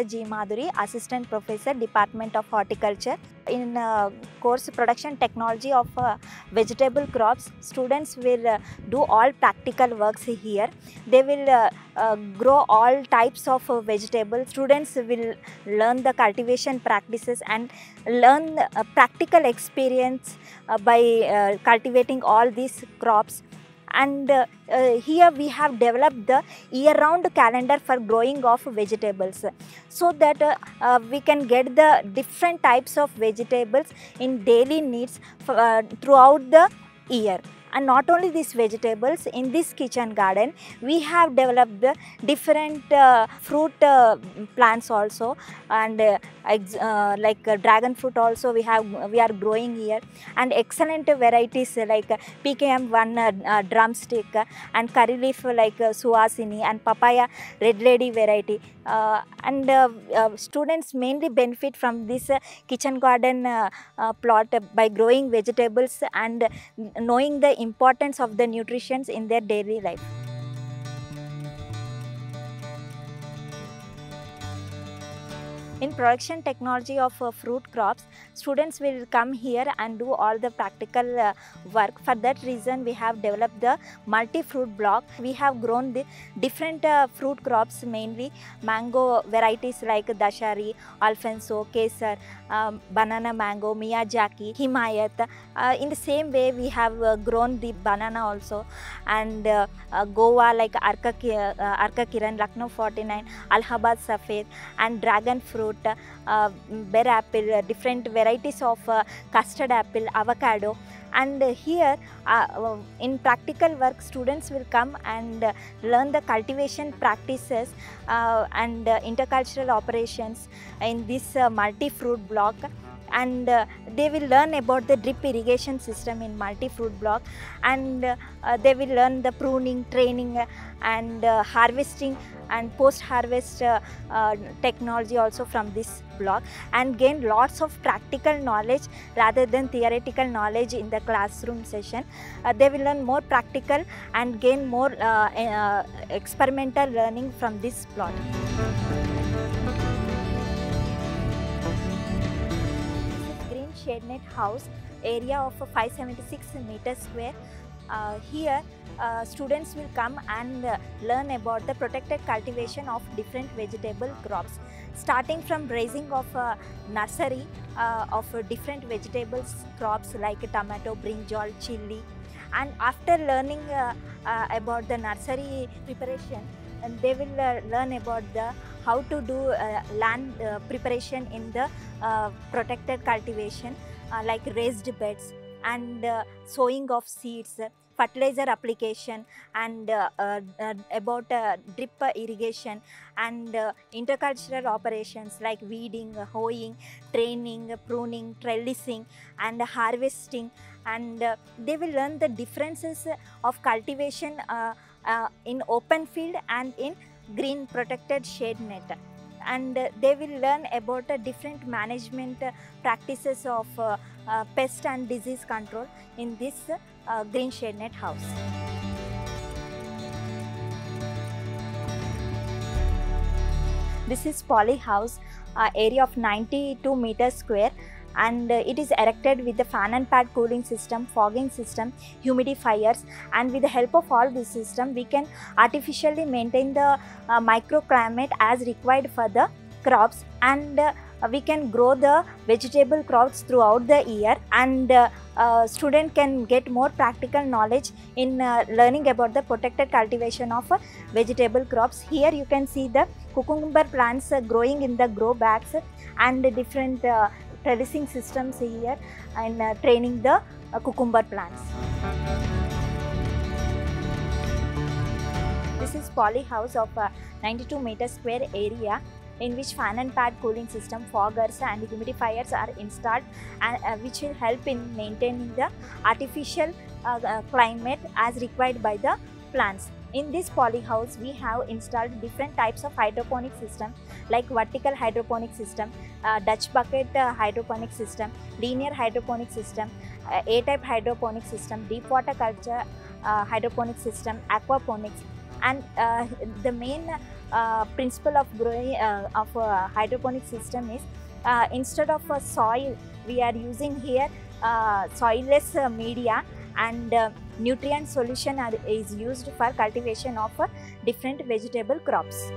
Dr. G. Madhuri, Assistant Professor, Department of Horticulture. In uh, course Production Technology of uh, Vegetable Crops, students will uh, do all practical works here. They will uh, uh, grow all types of uh, vegetables. Students will learn the cultivation practices and learn practical experience by cultivating all these crops and uh, uh, here we have developed the year round calendar for growing of vegetables. So that uh, uh, we can get the different types of vegetables in daily needs for, uh, throughout the year and not only these vegetables in this kitchen garden we have developed different uh, fruit uh, plants also. And uh, uh, like uh, dragon fruit also we have we are growing here. And excellent varieties like pkm one uh, drumstick and curry leaf like suhasini and papaya red lady variety. And students mainly benefit from this kitchen garden plot by growing vegetables and knowing the importance of the nutrition in their daily life in production technology of uh, fruit crops students will come here and do all the practical uh, work. For that reason we have developed the multi fruit block. We have grown the different uh, fruit crops mainly. Mango varieties like dashari alphonso kesar um, banana mango miyazaki himayat. Uh, in the same way we have uh, grown the banana also. And uh, guava like arka, arka kiran lucknow 49 allahabad safed and dragon fruit uh, ber apple uh, different varieties of uh, custard apple avocado. And here uh, in practical work students will come and learn the cultivation practices and intercultural operations in this uh, multi fruit block and uh, they will learn about the drip irrigation system in multi fruit block and uh, they will learn the pruning training and uh, harvesting and post harvest uh, uh, technology also from this block and gain lots of practical knowledge rather than theoretical knowledge in the classroom session. Uh, they will learn more practical and gain more experimental learning from this plot shade net house area of 576 meters square. Uh, here uh, students will come and uh, learn about the protected cultivation of different vegetable crops. Starting from raising of nursery uh, of different vegetables crops like tomato brinjal chili. And after learning uh, uh, about the nursery preparation and they will uh, learn about the how to do uh, land uh, preparation in the protected cultivation like raised beds and sowing of seeds fertilizer application and uh, uh, about uh, drip irrigation and intercultural operations like weeding hoeing training pruning trellising and harvesting and they will learn the differences of cultivation uh, in open field and in green protected shade net and uh, they will learn about uh, different management uh, practices of pest and disease control in this green shade net house. This is poly house, area of 92 meters square and uh, it is erected with the fan and pad cooling system, fogging system, humidifiers. And with the help of all this system we can artificially maintain the uh, microclimate as required for the crops. And uh, we can grow the vegetable crops throughout the year. And uh, uh, student can get more practical knowledge in uh, learning about the protected cultivation of uh, vegetable crops. Here you can see the cucumber plants uh, growing in the grow bags. And different trellising systems here and uh, training the uh, cucumber plants this is poly house of uh, 92 meter square area in which fan and pad cooling system, foggers and humidifiers are installed and uh, which will help in maintaining the artificial uh, climate as required by the plants. In this polyhouse, we have installed different types of hydroponic system like vertical hydroponic system, uh, Dutch bucket uh, hydroponic system, linear hydroponic system, uh, A-type hydroponic system, deep water culture uh, hydroponic system, aquaponics. And uh, the main uh, principle of growing of a hydroponic system is instead of a soil we are using here soilless media and uh, nutrient solution are, is used for cultivation of uh, different vegetable crops.